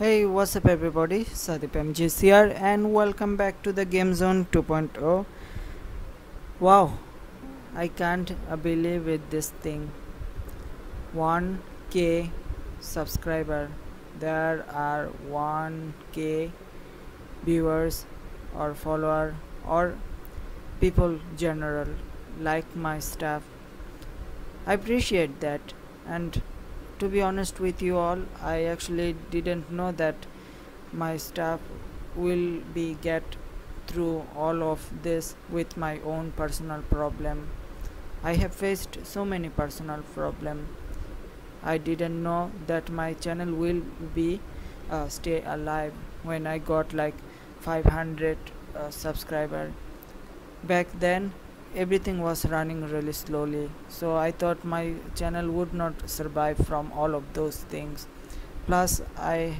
Hey, what's up everybody? Shadib here and welcome back to the Game Zone 2.0. Wow, I can't believe with this thing. 1k subscriber. There are 1k viewers or follower or people general like my stuff. I appreciate that and to be honest with you all i actually didn't know that my staff will be get through all of this with my own personal problem. I have faced so many personal problem. I didn't know that my channel will be uh, stay alive when i got like 500 uh, subscriber. Back then everything was running really slowly. So i thought my channel would not survive from all of those things. Plus i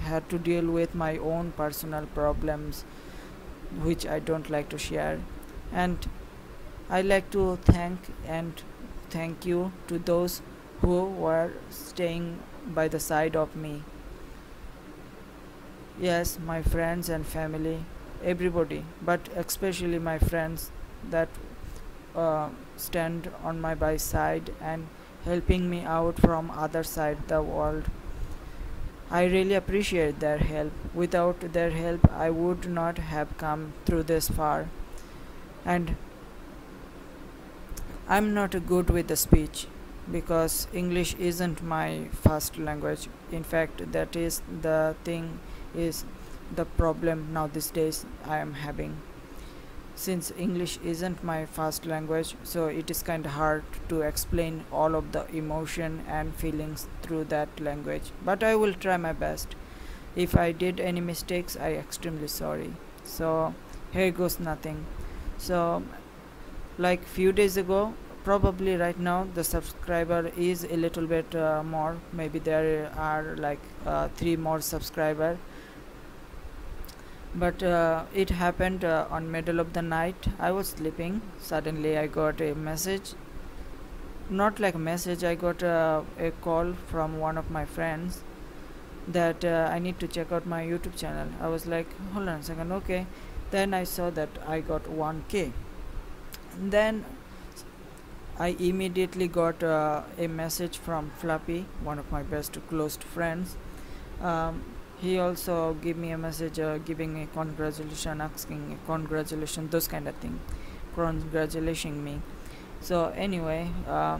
had to deal with my own personal problems which i don't like to share. And i like to thank and thank you to those who were staying by the side of me. Yes my friends and family everybody but especially my friends that uh, stand on my by side and helping me out from other side the world I really appreciate their help. Without their help, I would not have come through this far. And I'm not good with the speech because English isn't my first language. In fact, that is the thing is the problem now these days I am having since English isn't my first language so it is kind of hard to explain all of the emotion and feelings through that language. But I will try my best. If I did any mistakes I extremely sorry. So here goes nothing. So like few days ago probably right now the subscriber is a little bit uh, more. Maybe there are like uh, three more subscriber but uh, it happened uh, on middle of the night. I was sleeping. Suddenly i got a message. Not like a message i got uh, a call from one of my friends that uh, i need to check out my youtube channel. I was like hold on a second okay. Then i saw that i got 1k and then i immediately got uh, a message from fluffy one of my best close friends. Um, he also gave me a message uh, giving a congratulation asking a congratulation those kind of thing. Congratulating me. So anyway uh,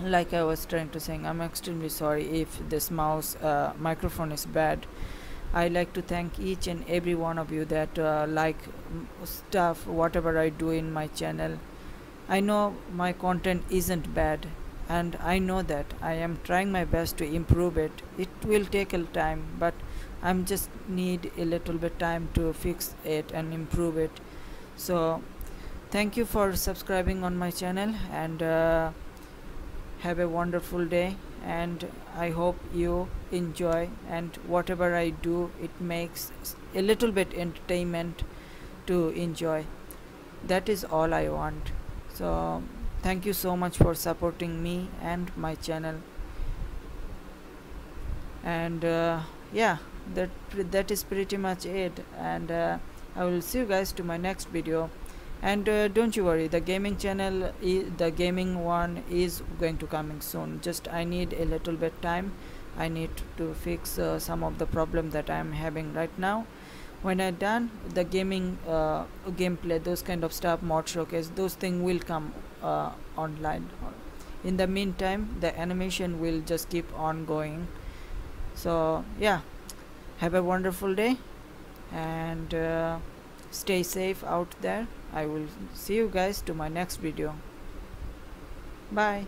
like I was trying to saying I'm extremely sorry if this mouse uh, microphone is bad. I like to thank each and every one of you that uh, like stuff whatever I do in my channel. I know my content isn't bad and I know that I am trying my best to improve it. It will take a time but I'm just need a little bit time to fix it and improve it. So thank you for subscribing on my channel and uh, have a wonderful day. And I hope you enjoy and whatever I do it makes a little bit entertainment to enjoy. That is all I want. So thank you so much for supporting me and my channel. And uh, yeah that that is pretty much it. And uh, I will see you guys to my next video. And uh, don't you worry the gaming channel the gaming one is going to coming soon. Just I need a little bit time. I need to fix uh, some of the problem that I am having right now when I done the gaming uh, gameplay those kind of stuff mod showcase those things will come uh, online. In the meantime the animation will just keep on going. So yeah. Have a wonderful day and uh, stay safe out there. I will see you guys to my next video. Bye